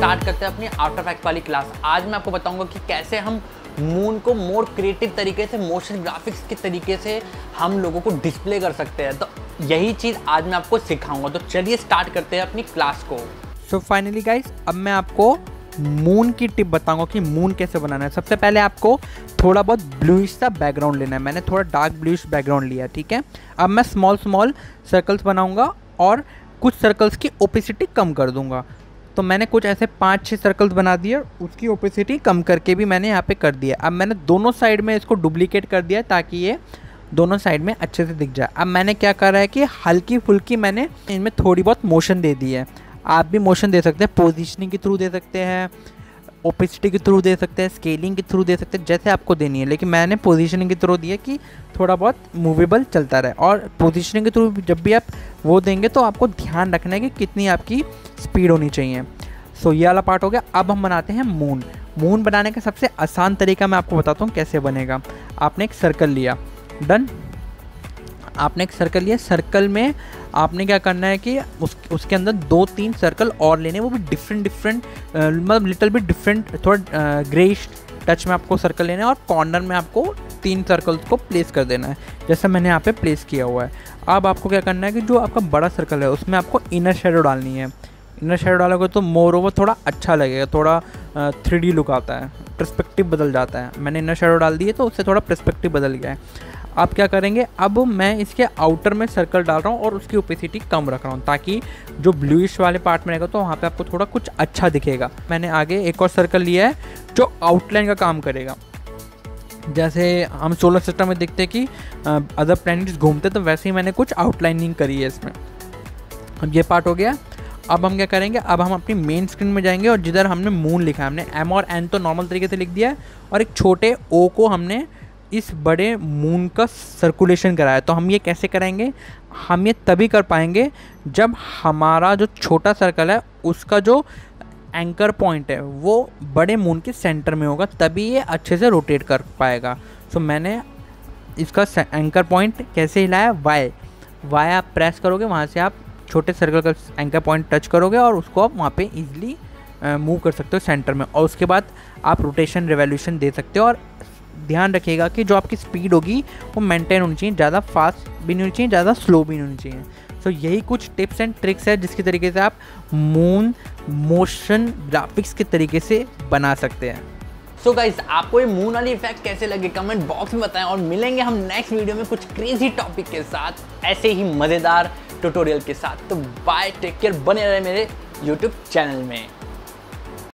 करते हैं अपनी आफ्टर इफ़ेक्ट वाली क्लास आज मैं आपको बताऊँगा कि कैसे हम मून को मोर क्रिएटिव तरीके से मोशन ग्राफिक्स के तरीके से हम लोगों को डिस्प्ले कर सकते हैं। तो यही चीज़ आज मैं आपको सिखाऊँगा। तो चलिए स्टार्ट करते हैं अपनी क्लास को। सो फाइनली गाइस अब मैं आपको मून की टिप बताऊँगा कि मून कैसे बनाना है। सबसे पहले आपको थोड़ा बहुत ब्लूइश सा बैकग्राउंड लेना है। मैंने थोड़ा डार्क ब्लूइश बैकग्राउंड लिया, ठीक है? अब मैं स्मॉल स्मॉल सर्कल्स बनाऊँगा और कुछ सर्कल्स की ओपेसिटी कम कर दूँगा। तो मैंने कुछ ऐसे पाँच छः सर्कल्स बना दिए उसकी ओपेसिटी कम करके भी मैंने यहाँ पे कर दिया। अब मैंने दोनों साइड में इसको डुप्लीकेट कर दिया ताकि ये दोनों साइड में अच्छे से दिख जाए। अब मैंने क्या करा है कि हल्की फुल्की मैंने इनमें थोड़ी बहुत मोशन दे दी है। आप भी मोशन दे सकते हैं पोजिशनिंग के थ्रू दे सकते हैं ओपेसिटी के थ्रू दे सकते हैं स्केलिंग के थ्रू दे सकते हैं, जैसे आपको देनी है। लेकिन मैंने पोजीशनिंग के थ्रू दिया कि थोड़ा बहुत मूवेबल चलता रहे। और पोजीशनिंग के थ्रू जब भी आप वो देंगे तो आपको ध्यान रखना है कि कितनी आपकी स्पीड होनी चाहिए। सो ये वाला पार्ट हो गया। अब हम बनाते हैं मून मून बनाने का सबसे आसान तरीका मैं आपको बताता हूँ कैसे बनेगा। आपने एक सर्कल लिया। डन आपने एक सर्कल लिया। सर्कल में आपने क्या करना है कि उस, उसके अंदर दो तीन सर्कल और लेने वो भी डिफरेंट डिफरेंट मतलब लिटल भी डिफरेंट थोड़ा ग्रेइश टच में आपको सर्कल लेना है और कॉर्नर में आपको तीन सर्कल्स को प्लेस कर देना है। जैसे मैंने यहाँ पे प्लेस किया हुआ है। अब आपको क्या करना है कि जो आपका बड़ा सर्कल है, उसमें आपको इनर शेडो डालनी है। इनर शेडो डालोगे तो मोर ओवर थोड़ा अच्छा लगेगा, थोड़ा थ्री लुक आता है। प्रस्पेक्टिव बदल जाता है। मैंने इनर शेडो डाल दिए तो उससे थोड़ा प्रस्पेक्टिव बदल गया है। अब क्या करेंगे? अब मैं इसके आउटर में सर्कल डाल रहा हूँ और उसकी ओपेसिटी कम रख रहा हूँ ताकि जो ब्लूइश वाले पार्ट में रहेगा तो वहाँ पे आपको थोड़ा कुछ अच्छा दिखेगा। मैंने आगे एक और सर्कल लिया है जो आउटलाइन का काम करेगा। जैसे हम सोलर सिस्टम में देखते हैं कि अदर प्लैनेट्स घूमते तो वैसे ही मैंने कुछ आउटलाइनिंग करी है इसमें। अब ये पार्ट हो गया। अब हम क्या करेंगे? अब हम अपनी मेन स्क्रीन में जाएँगे और जिधर हमने मून लिखा है, हमने एम और एन तो नॉर्मल तरीके से लिख दिया है और एक छोटे ओ को हमने इस बड़े मून का सर्कुलेशन कराया। तो हम ये कैसे करेंगे हम ये तभी कर पाएँगे जब हमारा जो छोटा सर्कल है उसका जो एंकर पॉइंट है वो बड़े मून के सेंटर में होगा तभी ये अच्छे से रोटेट कर पाएगा। सो so, मैंने इसका एंकर पॉइंट कैसे हिलाया? वाई वाई आप प्रेस करोगे वहाँ से आप छोटे सर्कल का एंकर पॉइंट टच करोगे और उसको आप वहाँ पे इजीली मूव कर सकते हो सेंटर में। और उसके बाद आप रोटेशन रेवोल्यूशन दे सकते हो और ध्यान रखिएगा कि जो आपकी स्पीड होगी वो मेंटेन होनी चाहिए ज़्यादा फास्ट भी नहीं होनी चाहिए ज़्यादा स्लो भी नहीं होनी चाहिए। सो so, यही कुछ टिप्स एंड ट्रिक्स है जिसके तरीके से आप मून मोशन ग्राफिक्स के तरीके से बना सकते हैं। सो so गाइस आपको ये मून वाली इफ़ेक्ट कैसे लगे? कमेंट बॉक्स में बताएँ और मिलेंगे हम नेक्स्ट वीडियो में कुछ क्रेजी टॉपिक के साथ ऐसे ही मज़ेदार ट्यूटोरियल के साथ। तो बाय टेक केयर बने रहे मेरे यूट्यूब चैनल में।